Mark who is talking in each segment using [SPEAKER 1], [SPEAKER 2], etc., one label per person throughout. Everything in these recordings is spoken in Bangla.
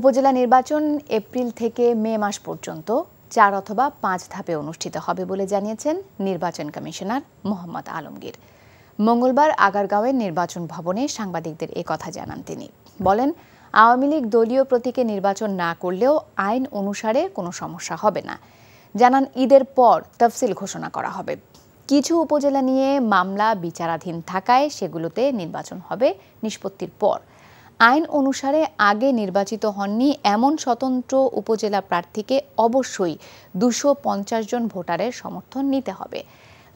[SPEAKER 1] উপজেলা নির্বাচন এপ্রিল থেকে মে মাস পর্যন্ত চার অথবা পাঁচ ধাপে অনুষ্ঠিত হবে বলে জানিয়েছেন নির্বাচন কমিশনার মোহাম্মদ আলমগীর। মঙ্গলবার আগারগাঁওয়ের নির্বাচন ভবনে সাংবাদিকদের কথা জানান তিনি। বলেন, আওয়ামী লীগ দলীয় প্রতীকে নির্বাচন না করলেও আইন অনুসারে কোনো সমস্যা হবে না। জানান, ঈদের পর তফসিল ঘোষণা করা হবে। কিছু উপজেলা নিয়ে মামলা বিচারাধীন থাকায় সেগুলোতে নির্বাচন হবে নিষ্পত্তির পর। আইন অনুসারে আগে নির্বাচিত হননি এমন স্বতন্ত্র উপজেলা প্রার্থীকে অবশ্যই দুশো জন ভোটারের সমর্থন নিতে হবে।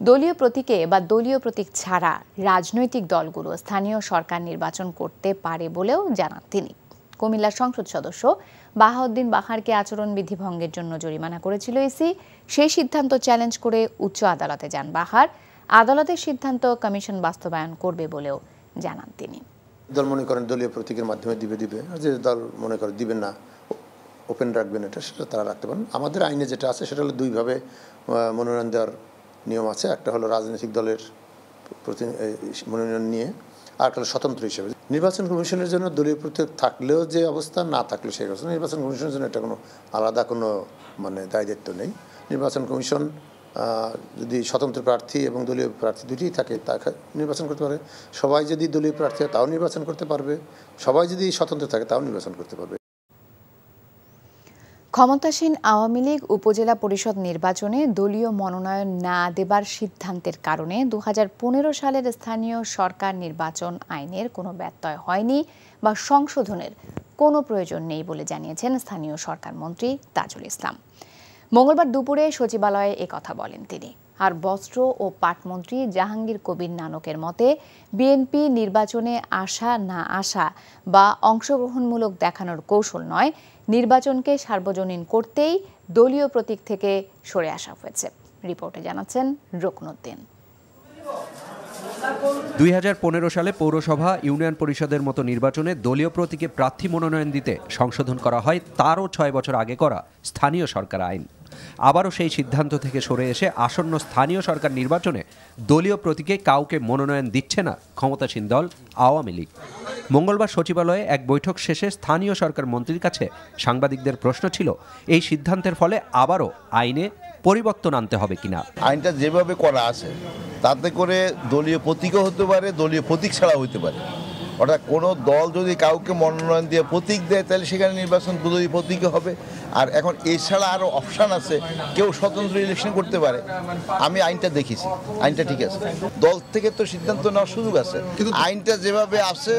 [SPEAKER 1] দলীয় প্রতীকে বা দলীয় প্রতীক ছাড়া রাজনৈতিক দলগুলো স্থানীয় সরকার নির্বাচন করতে পারে বলেও জানান তিনি। কুমিল্লার সংসদ সদস্য বাহাউদ্দিন বাহারকে আচরণবিধি ভঙ্গের জন্য জরিমানা করেছিল ইসি সেই সিদ্ধান্ত চ্যালেঞ্জ করে উচ্চ আদালতে যান বাহার আদালতের সিদ্ধান্ত কমিশন বাস্তবায়ন করবে বলেও জানান তিনি।
[SPEAKER 2] দল মনে করেন দলীয় প্রতীকের মাধ্যমে দিবে দিবে। আর যে দল মনে করে দিবেন না ওপেন রাখবেন এটা, সেটা তারা রাখতে পারেন। আমাদের আইনে যেটা আছে, সেটা হলো দুইভাবে মনোনয়ন দেওয়ার নিয়ম আছে। একটা হলো রাজনৈতিক দলের প্রতি মনোনয়ন নিয়ে, আর একটা স্বতন্ত্র হিসেবে। নির্বাচন কমিশনের জন্য দলীয় প্রতীক থাকলেও যে অবস্থা, না থাকলেও সেই অবস্থা। নির্বাচন কমিশনের জন্য এটা কোনো আলাদা কোনো মানে দায় দায়িত্ব নেই। নির্বাচন কমিশন যদি স্বতন্ত্র প্রার্থী এবং দলীয় প্রার্থী দুটিই থাকে, তা নির্বাচন করতে পারে। সবাই যদি দলীয় প্রার্থী তাও নির্বাচন করতে পারবে। সবাই যদি স্বতন্ত্র থাকে, তাও নির্বাচন করতে পারবে।
[SPEAKER 1] ক্ষমতাসীন আওয়ামী লীগ উপজেলা পরিষদ নির্বাচনে দলীয় মনোনয়ন না দেবার সিদ্ধান্তের কারণে দু হাজার পনেরো সালের স্থানীয় সরকার নির্বাচন আইনের কোনো ব্যত্যয় হয়নি বা সংশোধনের কোনো প্রয়োজন নেই বলে জানিয়েছেন স্থানীয় সরকার মন্ত্রী তাজুল ইসলাম। মঙ্গলবার দুপুরে সচিবালয়ে এ কথা বলেন তিনি। আর বস্ত্র ও পাটমন্ত্রী জাহাঙ্গীর কবির নানকের মতে, বিএনপি নির্বাচনে আসা না আসা বা অংশগ্রহণমূলক দেখানোর কৌশল নয়, নির্বাচনকে সার্বজনীন করতেই দলীয় প্রতীক থেকে সরে আসা হয়েছে। রিপোর্টে জানাচ্ছেন রকনুদ্দিন।
[SPEAKER 3] দুই হাজার পনেরো সালে পৌরসভা ইউনিয়ন পরিষদের মতো নির্বাচনে দলীয় প্রতীকে প্রার্থী মনোনয়ন দিতে সংশোধন করা হয়, তারও ছয় বছর আগে করা স্থানীয় সরকার আইন। আবারও সেই সিদ্ধান্ত থেকে সরে এসে আসন্ন স্থানীয় সরকার নির্বাচনে দলীয় প্রতীকে কাউকে মনোনয়ন দিচ্ছে না ক্ষমতাসীন দল আওয়ামী লীগ। মঙ্গলবার সচিবালয়ে এক বৈঠক শেষে স্থানীয় সরকার মন্ত্রীর কাছে সাংবাদিকদের প্রশ্ন ছিল, এই সিদ্ধান্তের ফলে আবারও আইনে পরিবর্তন আনতে হবে কিনা?
[SPEAKER 4] আইনটা যেভাবে করা আছে তাতে করে দলীয় প্রতীকও হতে পারে দলীয় প্রতীক ছাড়া হতে পারে। অর্থাৎ কোনো দল যদি কাউকে মনোনয়ন দিয়ে প্রতীক দেয় তাহলে সেখানে নির্বাচন দলীয় প্রতীকে হবে। আর এখন এছাড়া আরও অপশান আছে কেউ স্বতন্ত্র ইলেকশন করতে পারে। আমি আইনটা দেখেছি আইনটা ঠিক আছে। দল থেকে তো সিদ্ধান্ত নেওয়ার সুযোগ আছে। আইনটা যেভাবে আছে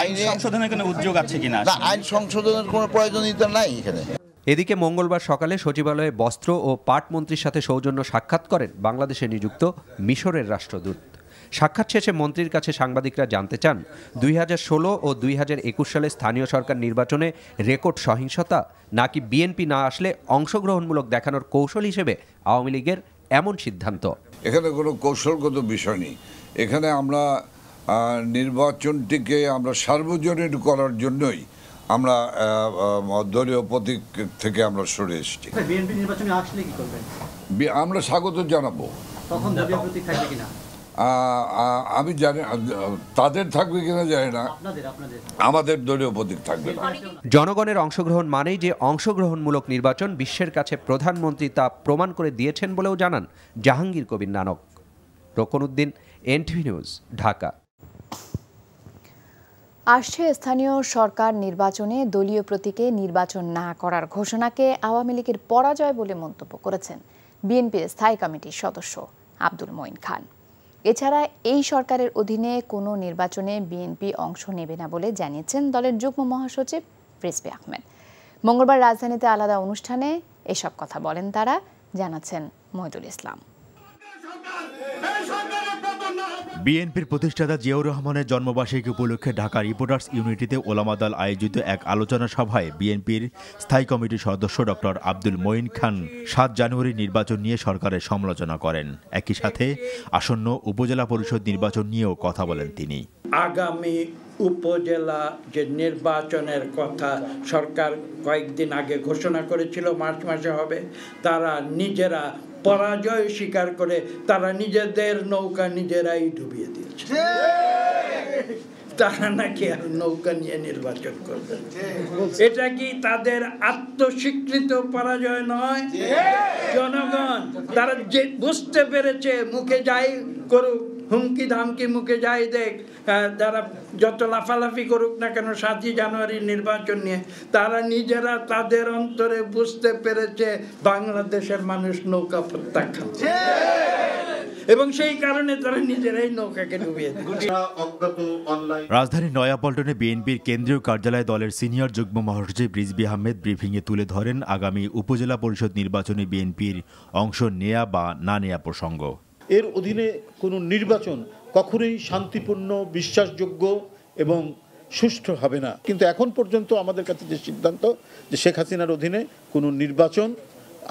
[SPEAKER 4] আইনে
[SPEAKER 5] সংশোধনের কোনো উদ্যোগ আছে কিনা?
[SPEAKER 4] না আইন সংশোধনের কোনো প্রয়োজনীয়তা নাই এখানে।
[SPEAKER 3] এদিকে মঙ্গলবার সকালে সচিবালয়ে বস্ত্র ও পাট মন্ত্রীর সাথে সৌজন্য সাক্ষাৎ করেন বাংলাদেশে নিযুক্ত মিশরের রাষ্ট্রদূত। সাক্ষাৎ শেষে মন্ত্রীর কাছে সাংবাদিকরা জানতে চান, দুই হাজার ষোলো ও দুই হাজার একুশ সালে স্থানীয় সরকার নির্বাচনে রেকর্ড সহিংসতা নাকি বিএনপি না আসলে অংশগ্রহণমূলক দেখানোর কৌশল হিসেবে আওয়ামী লীগের এমন সিদ্ধান্ত?
[SPEAKER 6] এখানে কোনো কৌশলগত বিষয় নেই। এখানে আমরা নির্বাচনটিকে আমরা সার্বজনীন করার জন্যই আমরা দলীয় প্রতীক থেকে আমরা সরে এসেছি। আমরা স্বাগত জানাব। আমি জানি তাদের থাকবে কিনা জানি না। আমাদের দলীয় প্রতীক থাকবে না।
[SPEAKER 3] জনগণের অংশগ্রহণ মানেই যে অংশগ্রহণমূলক নির্বাচন বিশ্বের কাছে প্রধানমন্ত্রী তা প্রমাণ করে দিয়েছেন বলেও জানান Jahangir Kabir Nanak. Rokonuddin NTV news Dhaka.
[SPEAKER 1] আসছে স্থানীয় সরকার নির্বাচনে দলীয় প্রতীকে নির্বাচন না করার ঘোষণাকে আওয়ামী লীগের পরাজয় বলে মন্তব্য করেছেন বিএনপির স্থায়ী কমিটির সদস্য আব্দুল মঈন খান। এছাড়া এই সরকারের অধীনে কোনো নির্বাচনে বিএনপি অংশ নেবে না বলে জানিয়েছেন দলের যুগ্ম মহাসচিব রিজভি আহমেদ। মঙ্গলবার রাজধানীতে আলাদা অনুষ্ঠানে এসব কথা বলেন তারা, জানাচ্ছেন মহিদুল ইসলাম।
[SPEAKER 7] বিএনপির প্রতিষ্ঠাতা জিয়াউর রহমানের জন্মবার্ষিকী উপলক্ষে ঢাকা রিপোর্টার্স ইউনিটিতে ওলামা দল আয়োজিত এক আলোচনা সভায় বিএনপির স্থায়ী কমিটির সদস্য ডক্টর আব্দুল মঈন খান সাত জানুয়ারি নির্বাচন নিয়ে সরকারের সমালোচনা করেন। একই সাথে আসন্ন উপজেলা পরিষদ নির্বাচন নিয়েও কথা বলেন তিনি।
[SPEAKER 8] আগামী উপজেলা যে নির্বাচনের কথা সরকার কয়েকদিন আগে ঘোষণা করেছিল মার্চ মাসে হবে তারা নিজেরা পরাজয় স্বীকার করে তারা নিজেদের নৌকা নিজেরাই ডুবিয়ে দিয়েছে। তারা নাকি আর নৌকা নিয়ে নির্বাচন করবেন এটা কি তাদের আত্মস্বীকৃত পরাজয় নয়? জনগণ তারা যে বুঝতে পেরেছে মুখে যাই করুক হুমকি ধামকি মুখে যাই দেখ যারা যত লাফালাফি করুক না কেন, সাতই জানুয়ারির নির্বাচন নিয়ে, তারা নিজেরা তাদের অন্তরে বুঝতে পেরেছে বাংলাদেশের মানুষ নৌকা প্রত্যাখ্যান এবং সেই কারণে তারা নিজেরাই নৌকাকে ডুবিয়ে
[SPEAKER 7] রাজধানীর নয়াপল্টনে বিএনপির কেন্দ্রীয় কার্যালয়ে দলের সিনিয়র যুগ্ম মহাসচিব রিজবি আহমেদ ব্রিফিংয়ে তুলে ধরেন আগামী উপজেলা পরিষদ নির্বাচনে বিএনপির অংশ নেয়া বা না নেয়া প্রসঙ্গ।
[SPEAKER 5] এর অধীনে কোনো নির্বাচন কখনোই শান্তিপূর্ণ বিশ্বাসযোগ্য এবং সুষ্ঠু হবে না। কিন্তু এখন পর্যন্ত আমাদের কাছে যে সিদ্ধান্ত যে শেখ হাসিনার অধীনে কোনো নির্বাচন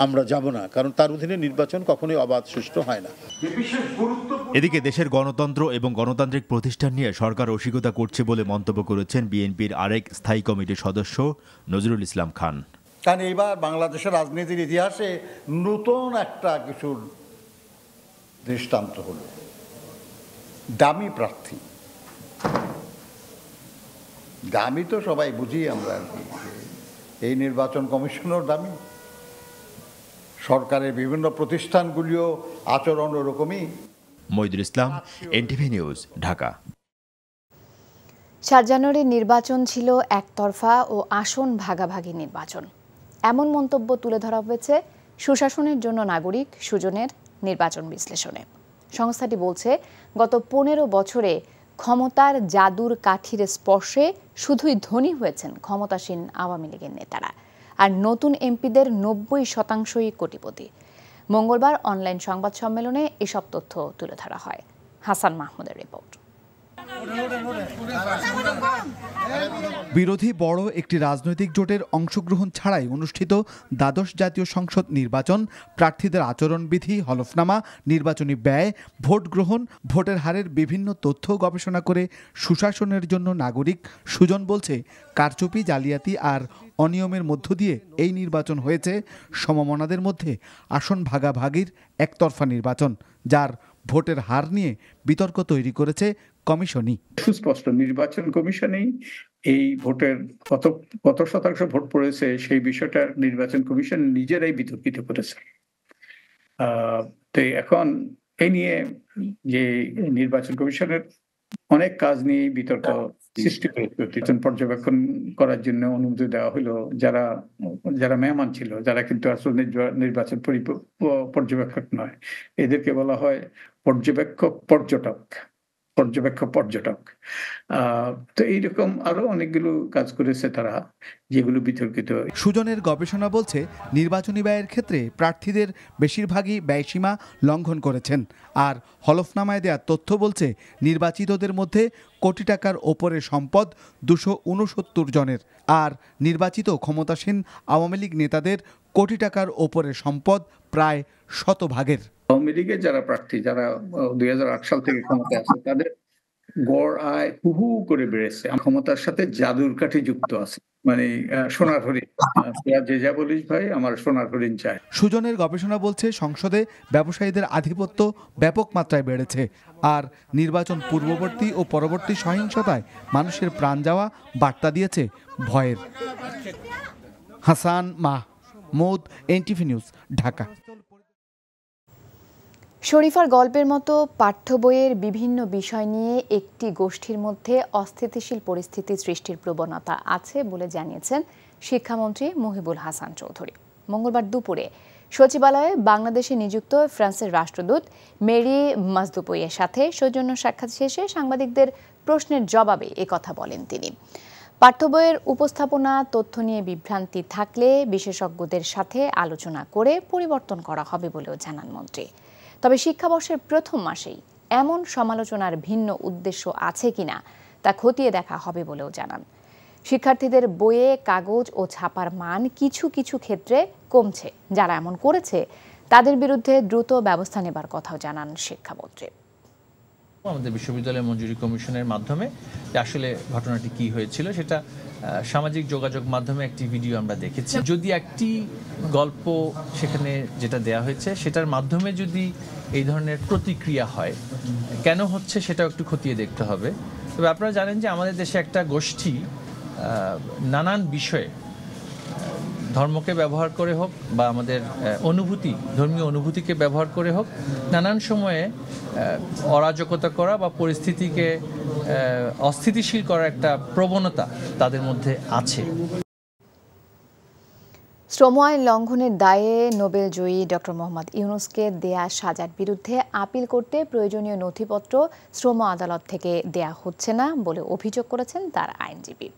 [SPEAKER 5] আমরা যাব না কারণ তার অধীনে নির্বাচন কখনোই অবাধ সুষ্ঠু হয় না।
[SPEAKER 7] এদিকে দেশের গণতন্ত্র এবং গণতান্ত্রিক প্রতিষ্ঠান নিয়ে সরকার রসিকতা করছে বলে মন্তব্য করেছেন বিএনপির আরেক স্থায়ী কমিটির সদস্য নজরুল ইসলাম খান।
[SPEAKER 9] কারণ এইবার বাংলাদেশের রাজনীতির ইতিহাসে নতুন একটা কিছুর দৃষ্টান্ত হলো। দামি প্রার্থী। দামি তো সবাই বুঝি আমরা আর কি। এই নির্বাচন কমিশনও দামি। সরকারের বিভিন্ন প্রতিষ্ঠানগুলিও আচরণ ওরকমই।
[SPEAKER 7] Moidul Islam NTV news Dhaka.
[SPEAKER 1] সাত জানুয়ারির নির্বাচন ছিল একতরফা ও আসন ভাগাভাগি নির্বাচন। এমন মন্তব্য তুলে ধরা হয়েছে সুশাসনের জন্য নাগরিক সুজনের নির্বাচন বিশ্লেষণে। সংস্থাটি বলছে, গত পনেরো বছরে ক্ষমতার জাদুর কাঠির স্পর্শে শুধুই ধনী হয়েছেন ক্ষমতাসীন আওয়ামী লীগের নেতারা আর নতুন এমপিদের নব্বই শতাংশই কোটিপতি। মঙ্গলবার অনলাইন সংবাদ সম্মেলনে এসব তথ্য তুলে ধরা হয়। হাসান মাহমুদের রিপোর্ট।
[SPEAKER 10] বিরোধী বড় একটি রাজনৈতিক জোটের অংশগ্রহণ ছাড়াই অনুষ্ঠিত দ্বাদশ জাতীয় সংসদ নির্বাচন, প্রার্থীদের আচরণবিধি, হলফনামা, নির্বাচনী ব্যয়, ভোট গ্রহণ, ভোটের হারের বিভিন্ন তথ্য গবেষণা করে সুশাসনের জন্য নাগরিক সুজন বলছে, কারচুপি, জালিয়াতি আর অনিয়মের মধ্য দিয়ে এই নির্বাচন হয়েছে। সমমনাদের মধ্যে আসন ভাগাভাগির একতরফা নির্বাচন, যার ভোটের হার নিয়ে বিতর্ক তৈরি করেছে কমিশনই।
[SPEAKER 11] সুস্পষ্ট, নির্বাচন কমিশনেই এই ভোটের কত কত শতাংশ ভোট পড়েছে সেই বিষয়টা নির্বাচন কমিশন নিজেরাই বিতর্কিত করেছে। তো এখন এই নিয়ে যে নির্বাচন কমিশনের অনেক কাজ নিয়ে বিতর্ক সৃষ্টি হয়েছে। পর্যবেক্ষণ করার জন্য অনুমতি দেওয়া হলো। যারা যারা মেহমান ছিল, যারা কিন্তু আসলে নির্বা- নির্বাচন পর্যবেক্ষক নয়। এদেরকে বলা হয় পর্যবেক্ষক, পর্যটক। পর্যবেক্ষক, পর্যটক। তো এইরকম আরও অনেকগুলো কাজ করেছে তারা, যেগুলো বিতর্কিত।
[SPEAKER 10] সুজনের গবেষণা বলছে, নির্বাচনী ব্যয়ের ক্ষেত্রে প্রার্থীদের বেশিরভাগই ব্যয়সীমা লঙ্ঘন করেছেন। আর হলফনামায় দেওয়া তথ্য বলছে, নির্বাচিতদের মধ্যে কোটি টাকার ওপরে সম্পদ দুশো উনসত্তর জনের। আর নির্বাচিত ক্ষমতাসীন আওয়ামী লীগ নেতাদের কোটি টাকার ওপরে সম্পদ প্রায় শতভাগের।
[SPEAKER 11] আওয়ামী লীগের যারা প্রার্থী, যারা দুই হাজার আট সাল থেকে ক্ষমতায় আছে, তাদের গড় আয় হু হু করে বেড়েছে। ক্ষমতার সাথে জাদুর কাঠি যুক্ত আছে। মানে সোনার হরিণ। যে যা বলিস ভাই, আমার সোনার হরিণ চাই।
[SPEAKER 10] সুজনের গবেষণা বলছে, সংসদে ব্যবসায়ীদের আধিপত্য ব্যাপক মাত্রায় বেড়েছে। আর নির্বাচন পূর্ববর্তী ও পরবর্তী সহিংসতায় মানুষের প্রাণ যাওয়া বার্তা দিয়েছে ভয়ের। Hasan Mahmud NTV news, Dhaka.
[SPEAKER 1] শরীফার গল্পের মতো পাঠ্য বইয়ের বিভিন্ন বিষয় নিয়ে একটি গোষ্ঠীর মধ্যে অস্থিতিশীল পরিস্থিতি সৃষ্টির প্রবণতা আছে বলে জানিয়েছেন শিক্ষামন্ত্রী মহিবুল হাসান চৌধুরী। মঙ্গলবার দুপুরে সচিবালয়ে বাংলাদেশে নিযুক্ত ফ্রান্সের রাষ্ট্রদূত মেরি মাজদুপুইয়ের সাথে সৌজন্য সাক্ষাৎ শেষে সাংবাদিকদের প্রশ্নের জবাবে একথা বলেন তিনি। পাঠ্যবইয়ের উপস্থাপনা, তথ্য নিয়ে বিভ্রান্তি থাকলে বিশেষজ্ঞদের সাথে আলোচনা করে পরিবর্তন করা হবে বলেও জানান মন্ত্রী। তবে শিক্ষাবর্ষের প্রথম মাসেই এমন সমালোচনার ভিন্ন উদ্দেশ্য আছে কিনা তা খতিয়ে দেখা হবে বলেও জানান। শিক্ষার্থীদের বইয়ে কাগজ ও ছাপার মান কিছু কিছু ক্ষেত্রে কমছে। যারা এমন করেছে, তাদের বিরুদ্ধে দ্রুত ব্যবস্থা নেবার কথাও জানান শিক্ষামন্ত্রী।
[SPEAKER 12] আমাদের বিশ্ববিদ্যালয় মঞ্জুরি কমিশনের মাধ্যমে আসলে ঘটনাটি কি হয়েছিল, সেটা সামাজিক যোগাযোগ মাধ্যমে একটি ভিডিও আমরা দেখেছি। যদি একটি গল্প সেখানে যেটা দেয়া হয়েছে, সেটার মাধ্যমে যদি এই ধরনের প্রতিক্রিয়া হয়, কেন হচ্ছে সেটাও একটু খতিয়ে দেখতে হবে। তবে আপনারা জানেন যে আমাদের দেশে একটা গোষ্ঠী নানান বিষয়ে ধর্মকে ব্যবহার করে হোক বা আমাদের অনুভূতি, ধর্মীয় অনুভূতিকে ব্যবহার করে হোক, নানান সময়ে অরাজকতা করা বা পরিস্থিতিকে অস্থিতিশীল করার একটা প্রবণতা তাদের মধ্যে আছে।
[SPEAKER 1] শ্রম আইন লঙ্ঘনের দায়ে নোবেল জয়ী ডক্টর মোহাম্মদ ইউনুসকে দেয়া সাজার বিরুদ্ধে আপিল করতে প্রয়োজনীয় নথিপত্র শ্রম আদালত থেকে দেয়া হচ্ছে না বলে অভিযোগ করেছেন তার আইনজীবী।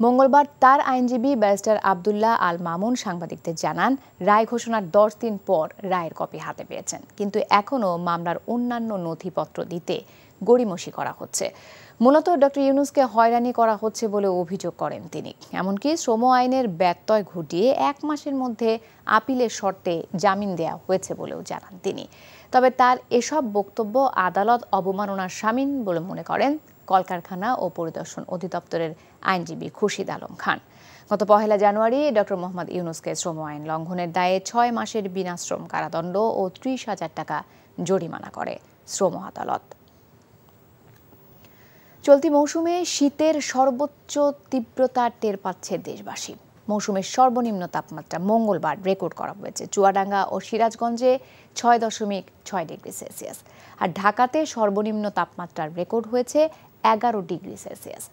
[SPEAKER 1] মঙ্গলবার তার আইনজীবী ব্যারিস্টার আবদুল্লাহ আল মামুন সাংবাদিকদের জানান, রায় ঘোষণার দশ দিন পর রায়ের কপি হাতে পেয়েছেন। কিন্তু এখনও মামলার অন্যান্য নথিপত্র দিতে গড়িমসি করা হচ্ছে। মূলত ডক্টর ইউনুসকে হয়রানি করা হচ্ছে বলে অভিযোগ করেন তিনি। এমনকি শ্রম আইনের ব্যত্যয় ঘটিয়ে এক মাসের মধ্যে আপিলের শর্তে জামিন দেওয়া হয়েছে বলেও জানান তিনি। তবে তার এসব বক্তব্য আদালত অবমাননার সামিন বলে মনে করেন কলকারখানা ও পরিদর্শন অধিদপ্তরের আইনজীবী খুরশিদ আলম খান। গত পহেলা জানুয়ারি ডক্টর মোহাম্মদ ইউনুসকে শ্রম আইন লঙ্ঘনের দায়ে ছয় মাসের বিনাশ্রম কারাদণ্ড ও ত্রিশ হাজার টাকা জরিমানা করে শ্রম আদালত। চলতি মৌসুমে শীতের সর্বোচ্চ তীব্রতা টের পাচ্ছে দেশবাসী। মৌসুমের সর্বনিম্ন তাপমাত্রা মঙ্গলবার রেকর্ড করা হয়েছে চুয়াডাঙ্গা ও সিরাজগঞ্জে ছয় দশমিক ছয় ডিগ্রি সেলসিয়াস। আর ঢাকাতে সর্বনিম্ন তাপমাত্রার রেকর্ড হয়েছে এগারো ডিগ্রি সেলসিয়াস।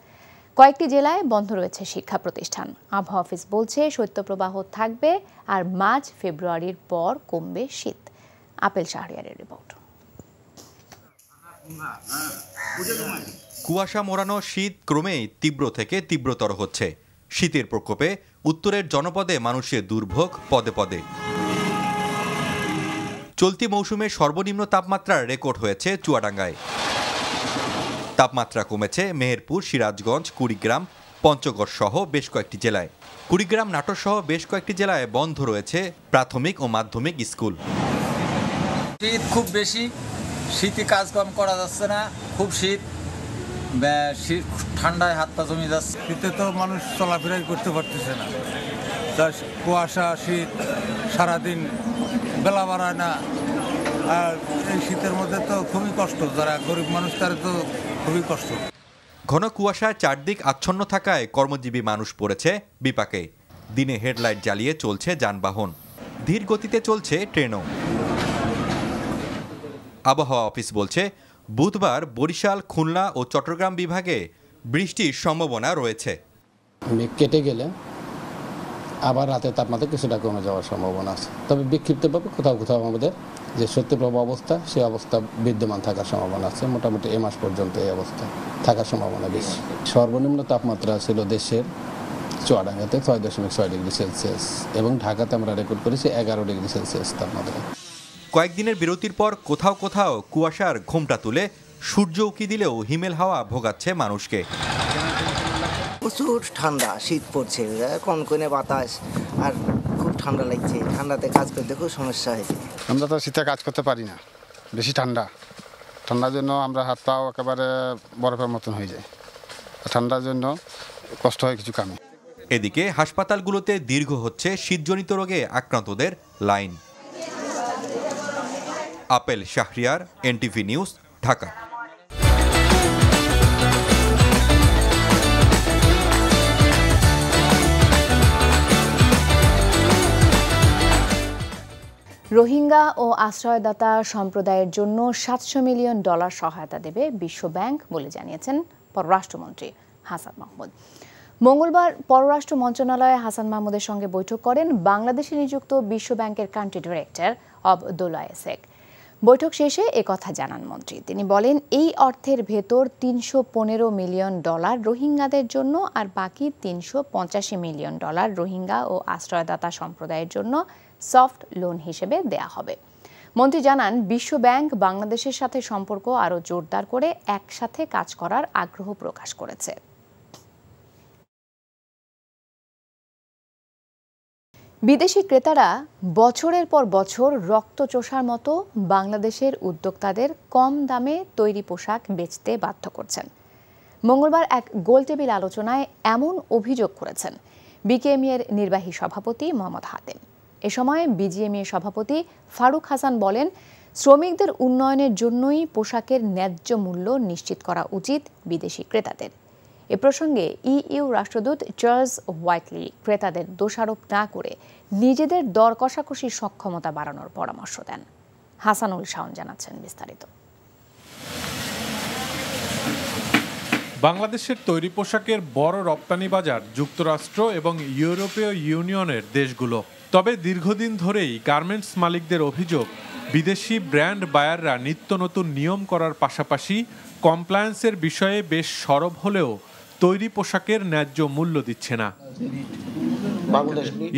[SPEAKER 1] কয়েকটি জেলায় বন্ধ রয়েছে শিক্ষা প্রতিষ্ঠান। আবহাওয়া অফিস বলছে, শৈত্যপ্রবাহ থাকবে আর মার্চ ফেব্রুয়ারির পর কমবে শীত। আপেল শাহরিয়ারের রিপোর্ট।
[SPEAKER 13] কুয়াশা মোড়ানো শীত ক্রমেই তীব্র থেকে তীব্রতর হচ্ছে। শীতের প্রকোপে উত্তরের জনপদে মানুষের দুর্ভোগ পদে পদে। চলতি মৌসুমে সর্বনিম্ন তাপমাত্রার রেকর্ড হয়েছে চুয়াডাঙ্গায়। তাপমাত্রা কমেছে মেহেরপুর সিরাজগঞ্জ কুড়িগ্রাম পঞ্চগড় সহ বেশ কয়েকটি জেলায়। কুড়িগ্রাম নাটোর সহ বেশ কয়েকটি জেলায় বন্ধ রয়েছে প্রাথমিক ও মাধ্যমিক স্কুল।
[SPEAKER 14] শীত খুব বেশি শীতে কাজকর্ম করা যাচ্ছে না খুব শীত। শীত ঠান্ডায় হাত পা জমে যাচ্ছে।
[SPEAKER 15] শীতে তো মানুষ চলাফেরাই করতে পারতেছে না। কুয়াশা শীত সারাদিন বেলা বাড়ায় না। আর এই শীতের মধ্যে তো খুবই কষ্ট যারা গরিব মানুষ তারা তো খুবই কষ্ট।
[SPEAKER 13] ঘন কুয়াশায় চারদিক আচ্ছন্ন থাকায় কর্মজীবী মানুষ পড়েছে বিপাকে। দিনে হেডলাইট জ্বালিয়ে চলছে যানবাহন। ধীর গতিতে চলছে ট্রেনও। আবহাওয়া অফিস বলছে, বুধবার বরিশাল, খুলনা ও চট্টগ্রাম বিভাগে বৃষ্টির সম্ভাবনা রয়েছে।
[SPEAKER 16] মেঘ কেটে গেলে আবার রাতের তাপমাত্রা কিছুটা কমে যাওয়ার সম্ভাবনা আছে। তবে বিক্ষিপ্তভাবে কোথাও কোথাও আমাদের যে সত্যপ্রভ অবস্থা সেই অবস্থা বিদ্যমান থাকার সম্ভাবনা আছে। মোটামুটি এ মাস পর্যন্ত এই অবস্থা থাকার সম্ভাবনা বেশি। সর্বনিম্ন তাপমাত্রা ছিল দেশের চুয়াডাঙ্গাতে ছয় দশমিক ছয় ডিগ্রি সেলসিয়াস এবং ঢাকাতে আমরা রেকর্ড করেছি এগারো ডিগ্রি সেলসিয়াস তাপমাত্রা।
[SPEAKER 13] কয়েকদিনের বিরতির পর কোথাও কোথাও কুয়াশার ঘোমটা তুলে সূর্য উকি দিলেও হিমেল হাওয়া ভোগাচ্ছে মানুষকে।
[SPEAKER 17] প্রচুর ঠান্ডা শীত পড়ছে কনকনে বাতাস আর ঠান্ডা লাগছে ঠান্ডাতে কাজ করতে খুব সমস্যা হয়েছে।
[SPEAKER 18] আমরা তো শীতে কাজ করতে পারি না বেশি ঠান্ডা। ঠান্ডার জন্য আমরা হাত পাও একেবারে বরফের মতন হয়ে যায়। ঠান্ডার জন্য কষ্ট হয় কিছু কামে।
[SPEAKER 13] এদিকে হাসপাতালগুলোতে দীর্ঘ হচ্ছে শীতজনিত রোগে আক্রান্তদের line. Apel Shahriar NTV news Dhaka.
[SPEAKER 1] Rohingya ও আশ্রয়দাতা সম্প্রদায়ের জন্য সাতশো মিলিয়ন ডলার সহায়তা দেবে বিশ্ব ব্যাংক বলে জানিয়েছেন পররাষ্ট্রমন্ত্রী হাসান মাহমুদ। মঙ্গলবার পররাষ্ট্র মন্ত্রণালয়ে হাসান মাহমুদের সঙ্গে বৈঠক করেন বাংলাদেশে নিযুক্ত বিশ্ব ব্যাংকের কান্ট্রি ডিরেক্টর অব দোলা এসেক। বৈঠক শেষে কথা জানান মন্ত্রী। তিনি বলেন, এই অর্থের ভেতর তিনশো পনেরো মিলিয়ন ডলার রোহিঙ্গাদের জন্য আর বাকি তিনশো পঁচাশি মিলিয়ন ডলার রোহিঙ্গা ও আশ্রয়দাতা সম্প্রদায়ের জন্য সফট লোন হিসেবে দেয়া হবে। মন্ত্রী জানান, বিশ্ব ব্যাংক বাংলাদেশের সাথে সম্পর্ক আরও জোরদার করে একসাথে কাজ করার আগ্রহ প্রকাশ করেছে। বিদেশি ক্রেতারা বছরের পর বছর রক্ত চোষার মতো বাংলাদেশের উদ্যোক্তাদের কম দামে তৈরি পোশাক বেচতে বাধ্য করছেন। মঙ্গলবার এক গোলটেবিল আলোচনায় এমন অভিযোগ করেছেন। বিকেএমই এর নির্বাহী সভাপতি মোহাম্মদ হাতেম। এ সময় বিজিএমই সভাপতি ফারুক হাসান বলেন, শ্রমিকদের উন্নয়নের জন্যই পোশাকের ন্যায্য মূল্য নিশ্চিত করা উচিত বিদেশি ক্রেতাদের। এ প্রসঙ্গে ইইউ রাষ্ট্রদূত চার্লস হোয়াইটলি ক্রেতাদের দোষারোপ না করে নিজেদের দর কষাকষির সক্ষমতা বাড়ানোর পরামর্শ দেন। হাসানুল শাওন জানাচ্ছেন বিস্তারিত।
[SPEAKER 19] বাংলাদেশের তৈরি পোশাকের বড় রপ্তানি বাজার যুক্তরাষ্ট্র এবং ইউরোপীয় ইউনিয়নের দেশগুলো। তবে দীর্ঘদিন ধরেই গার্মেন্টস মালিকদের অভিযোগ, বিদেশি ব্র্যান্ড বায়াররা নিত্য নতুন নিয়ম করার পাশাপাশি কমপ্লায়েন্সের বিষয়ে বেশ সরব হলেও তৈরি পোশাকের ন্যায্য মূল্য দিচ্ছে না।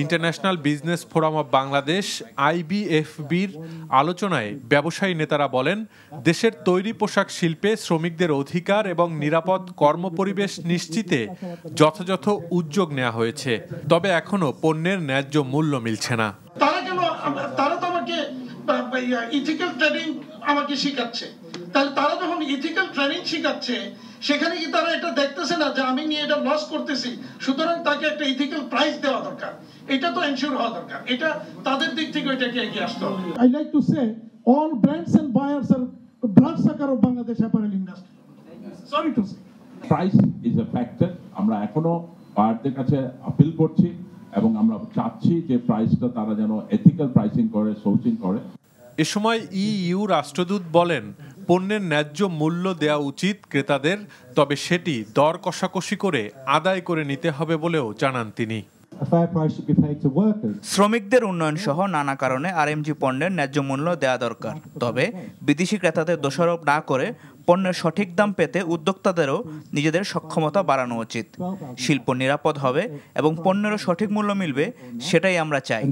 [SPEAKER 19] International business forum of Bangladesh আইবিএফবির আলোচনায় ব্যবসায়ী নেতারা বলেন দেশের তৈরি পোশাক শিল্পে শ্রমিকদের অধিকার এবং নিরাপদ কর্মপরিবেশ নিশ্চিতে যথাযথ উদ্যোগ নেওয়া হয়েছে। তবে এখনও পণ্যের ন্যায্য মূল্য মিলছে না।
[SPEAKER 20] তারা তো আমাকে ইথিক্যাল ট্রেনিং আমাকে শেখাচ্ছে। তাহলে তারা যখন ইথিক্যাল ট্রেনিং শেখাচ্ছে সেখানে কি তারা এটা দেখতেছে না যে আমি নিয়ে এটা লস করতেছি? সুতরাং তাকে একটা ইথিক্যাল প্রাইস দেওয়া দরকার। এটা তো এনশিওর হওয়া দরকার। এটা তাদের দিক থেকে ওইটাকে এগিয়ে আসতে হবে।
[SPEAKER 21] I like to say all brands and buyers are bloodsucker of Bangladesh apparel industry. Sorry to say.
[SPEAKER 22] Price is a factor আমরা এখনও বায়ারদের কাছে আপিল করছি এবং আমরা চাচ্ছি যে প্রাইসটা তারা যেন এথিক্যাল প্রাইসিং করে সোর্সিং করে।
[SPEAKER 19] এ সময় ইইউ রাষ্ট্রদূত বলেন পণ্যের ন্যায্য মূল্য দেওয়া উচিত ক্রেতাদের তবে সেটি দর কষাকষি করে আদায় করে নিতে হবে বলেও জানান তিনি।
[SPEAKER 23] শ্রমিকদের উন্নয়ন সহ নানা কারণে আরএমজি পণ্যের ন্যায্য মূল্য দেওয়া দরকার। তবে বিদেশি ক্রেতাদের দোষারোপ না করে পণ্যের সঠিক দাম পেতে উদ্যোক্তাদেরও নিজেদের সক্ষমতা বাড়ানো উচিত। শিল্প নিরাপদ হবে এবং পণ্যেরও সঠিক মূল্য মিলবে সেটাই আমরা চাই।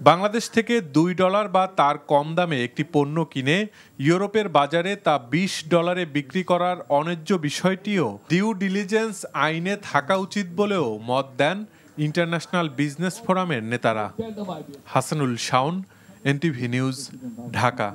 [SPEAKER 19] বাংলাদেশ থেকে দুই ডলার বা তার কম দামে একটি পণ্য কিনে ইউরোপের বাজারে তা বিশ ডলারে বিক্রি করার অন্যায্য বিষয়টিও ডিউ ডিলিজেন্স আইনে থাকা উচিত বলেও মত দেন ইন্টারন্যাশনাল বিজনেস ফোরামের নেতারা। Hasanul Shaon NTV news Dhaka.